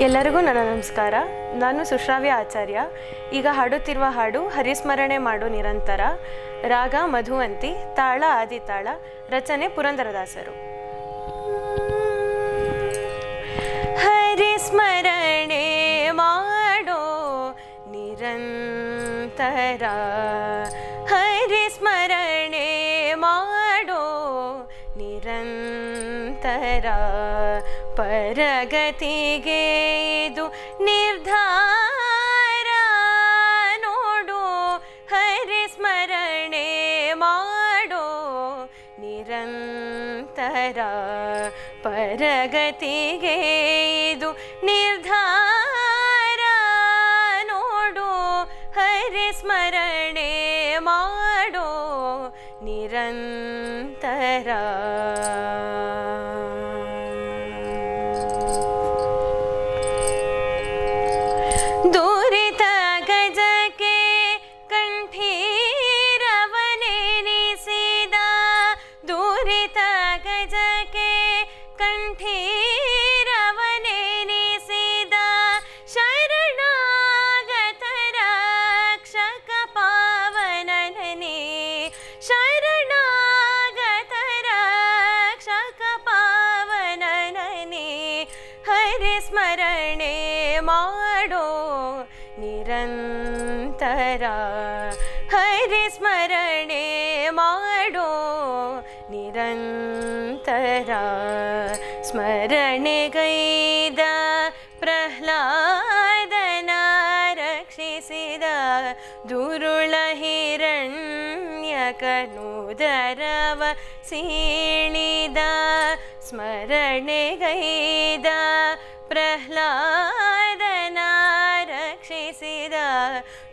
ಎಲ್ಲರಿಗೂ ನನ್ನ ನಮಸ್ಕಾರ. ನಾನು ಸುಶ್ರಾವ್ಯ ಆಚಾರ್ಯ. ಈಗ ಹಾಡುತ್ತಿರುವ ಹಾಡು ಹರಿಸ್ಮರಣೆ ಮಾಡು ನಿರಂತರ, ರಾಗ ಮಧುವಂತಿ, ತಾಳ ಆದಿತಾಳ, ರಚನೆ ಪುರಂದರದಾಸರು. ಹರಿಸ್ಮರಣೆ ಮಾಡೋ ನಿರಂತರ. ಪರಗತಿಗೆ ಇದು ನಿರ್ಧಾರ ನೋಡು, ಹರಿ ಸ್ಮರಣೆ ಮಾಡೋ. ನಿರಂತರ ಪರಗತಿಗೆ ಇದು ನಿರ್ಧಾರ ನೋಡು ಹರಿಸ್ಮರಣೆ ಮಾಡೋ. ನಿರಂತರ ಮಾಡೋ ನಿರಂತರ ಹರಿಸ್ಮರಣೆ ಮಾಡೋ ನಿರಂತರ ಸ್ಮರಣೆಗೈದ ಪ್ರಹ್ಲಾದನ ರಕ್ಷಿಸಿದ ದುರುಳ ಹಿರಣ್ಯಕನುದರವ ಸೀಳಿದ ಸ್ಮರಣೆಗೈದ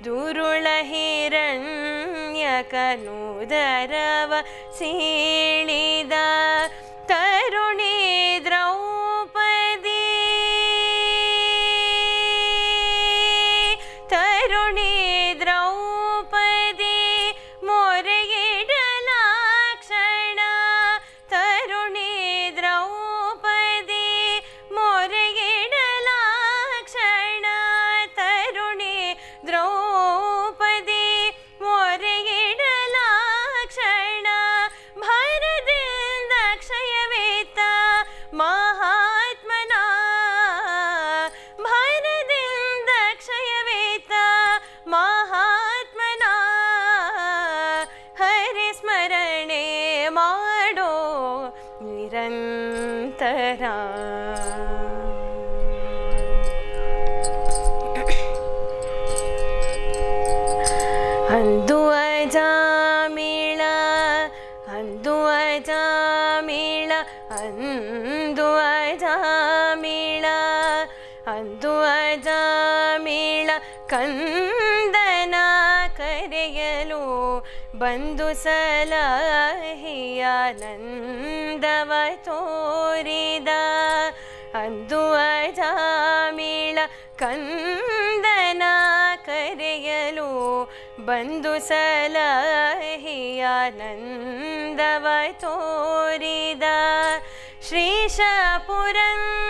ದುರುಳ ಹಿರಣ್ಯ ಕನುದರವ ಸೀಳಿದ ಹರಿಸ್ಮರಣೆ ಮಾಡೋ ನಿರಂತರ. ಅಂದು ಅಜಾಮಿಳ ಅಂದು ಅಜಾಮಿಳ ಅಂದು ಅಜಾಮಿಳ ಅಂದು ಅಜಾಮಿಳ ಕಂದನ ಕರೆಯಲು ಬಂದು ಸಲಹಿಯಾನಂದವ ತೋರಿದ ಅಂದು ಅಜಾಮಿಳ ಕಂದನ ಕರೆಯಲು ಬಂದು ಸಲಹಿಯಾನಂದವ ತೋರಿದ ಶ್ರೀಶ ಪುರಂದರ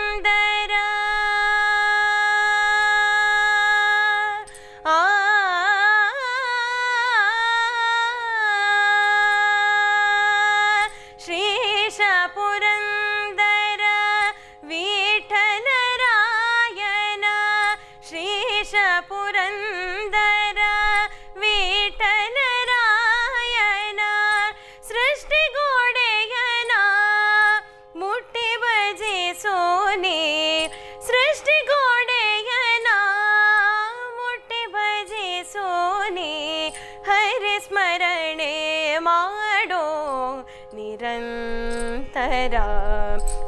ನಿರಂತರ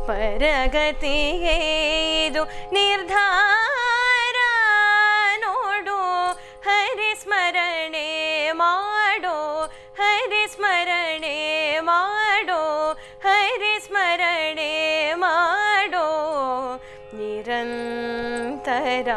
ಪರಗತಿಗೆ ಇದು ನಿರ್ಧಾರ ನೋಡು ಹರಿಸ್ಮರಣೆ ಮಾಡೋ ಹರಿಸ್ಮರಣೆ ಮಾಡೋ ಹರಿಸ್ಮರಣೆ ಮಾಡೋ ನಿರಂತರ